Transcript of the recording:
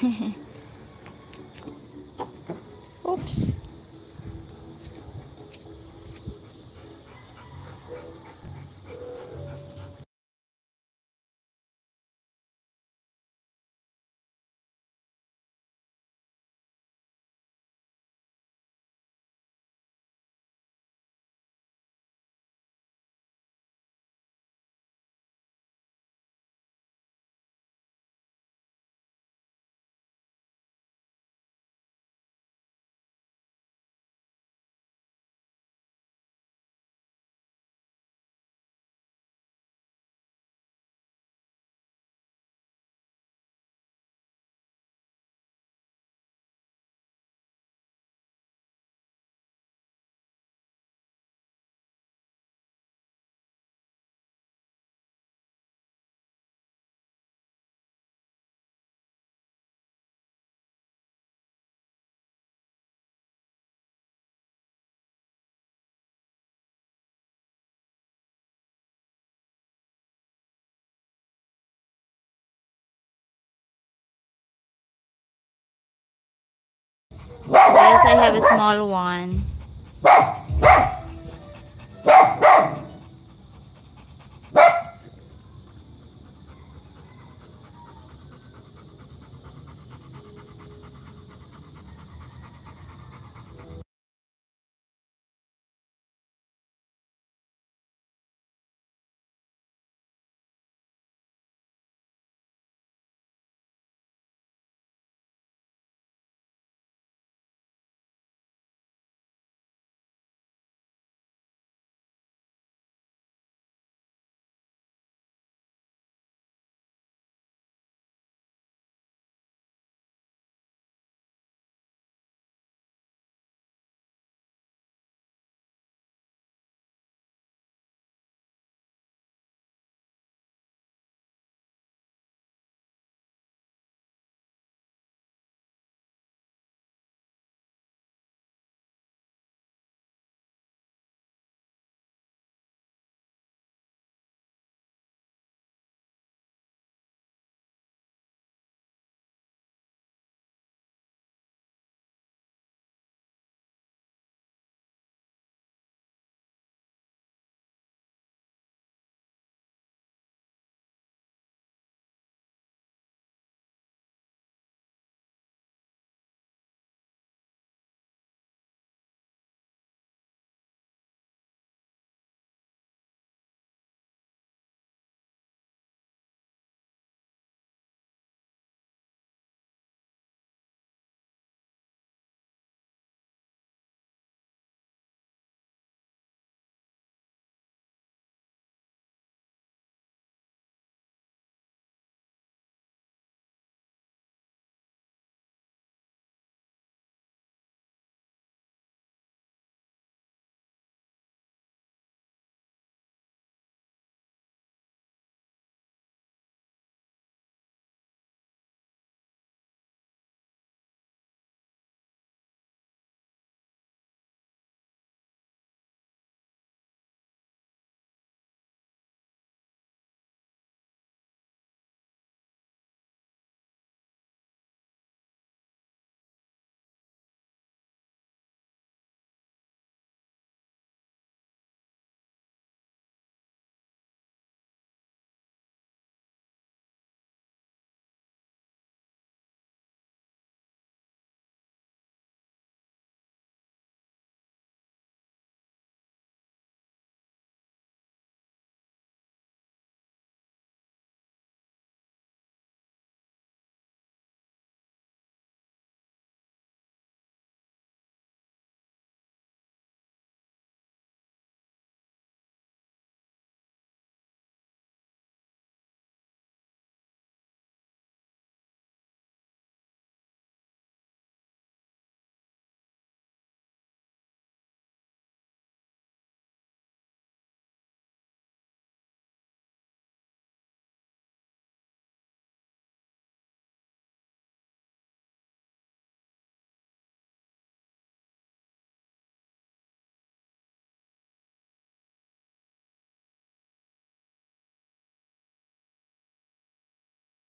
嘿 嘿 Yes, I have a small one.